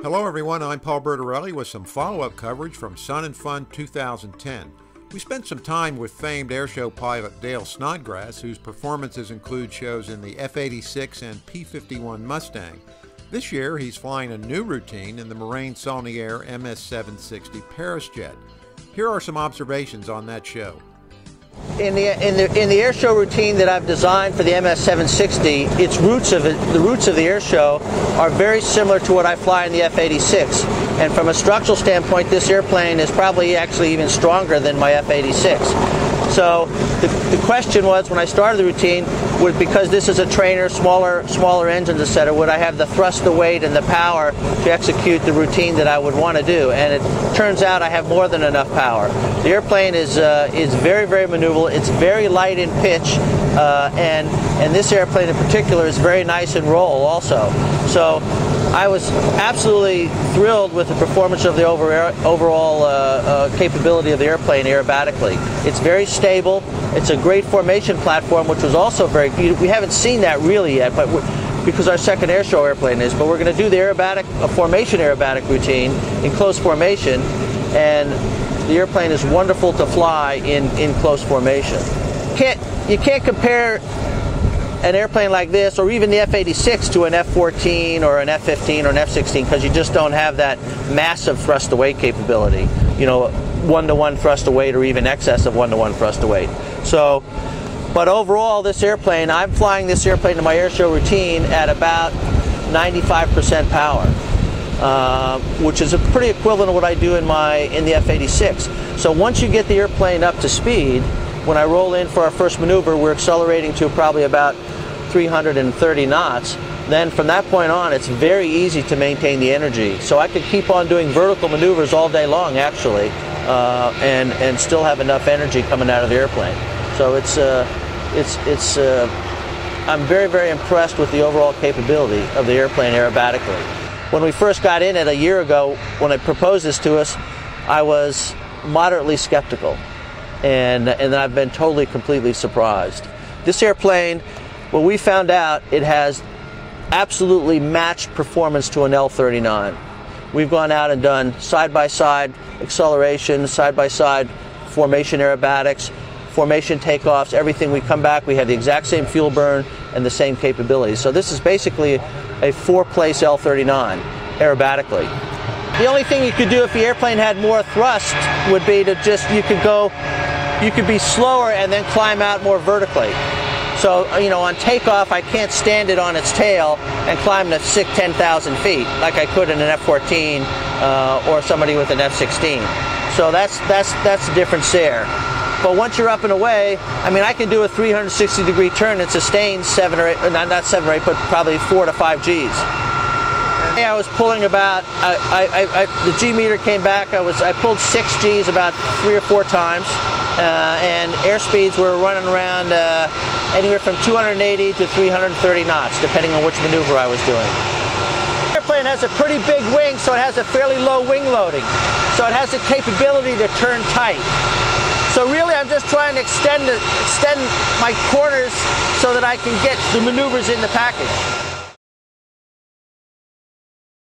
Hello, everyone. I'm Paul Bertorelli with some follow up coverage from Sun 'n Fun 2010. We spent some time with famed airshow pilot Dale Snodgrass, whose performances include shows in the F 86 and P 51 Mustang. This year, he's flying a new routine in the Morane Saulnier MS 760 Paris jet. Here are some observations on that show. In the, in the in the air show routine that I've designed for the MS 760, its roots of it, the roots of the air show are very similar to what I fly in the F86. And from a structural standpoint, this airplane is probably actually even stronger than my F86. So the, the question was when I started the routine, would because this is a trainer, smaller smaller engines, etc., would I have the thrust, the weight, and the power to execute the routine that I would want to do? And it turns out I have more than enough power. The airplane is uh, is very very maneuverable. It's very light in pitch, uh, and and this airplane in particular is very nice in roll also. So I was absolutely thrilled with the performance of the over overall uh, uh, capability of the airplane aerobatically. It's very stable. It's a great formation platform, which was also very. We haven't seen that really yet, but because our second air show airplane is. But we're going to do the aerobatic, formation aerobatic routine in close formation, and the airplane is wonderful to fly in in close formation. Can't you can't compare an airplane like this, or even the F-86 to an F-14 or an F-15 or an F-16, because you just don't have that massive thrust to weight capability. You know, one-to-one thrust to weight, or even excess of one-to-one thrust to weight. So, but overall, this airplane, I'm flying this airplane in my airshow routine at about 95% power. Uh, which is a pretty equivalent of what I do in my in the F-86. So once you get the airplane up to speed, when I roll in for our first maneuver, we're accelerating to probably about 330 knots. Then from that point on, it's very easy to maintain the energy. So I could keep on doing vertical maneuvers all day long, actually, uh, and and still have enough energy coming out of the airplane. So it's uh, it's it's. Uh, I'm very very impressed with the overall capability of the airplane aerobatically. When we first got in it a year ago, when I proposed this to us, I was moderately skeptical and, and I've been totally, completely surprised. This airplane, well, we found out it has absolutely matched performance to an L39. We've gone out and done side by side acceleration, side by side formation aerobatics, formation takeoffs, everything. We come back, we have the exact same fuel burn and the same capabilities. So this is basically a four place L39 aerobatically. The only thing you could do if the airplane had more thrust would be to just, you could go you could be slower and then climb out more vertically. So, you know, on takeoff, I can't stand it on its tail and climb to 6, 10,000 feet like I could in an F-14 uh, or somebody with an F-16. So that's, that's, that's the difference there. But once you're up and away, I mean, I can do a 360 degree turn and sustain seven or eight, not, not seven or eight, but probably four to five Gs. I was pulling about, I, I, I, the G meter came back, I, was, I pulled six Gs about three or four times uh, and air speeds were running around uh, anywhere from 280 to 330 knots, depending on which maneuver I was doing. The airplane has a pretty big wing, so it has a fairly low wing loading. So it has the capability to turn tight. So really I'm just trying to extend, extend my corners so that I can get the maneuvers in the package.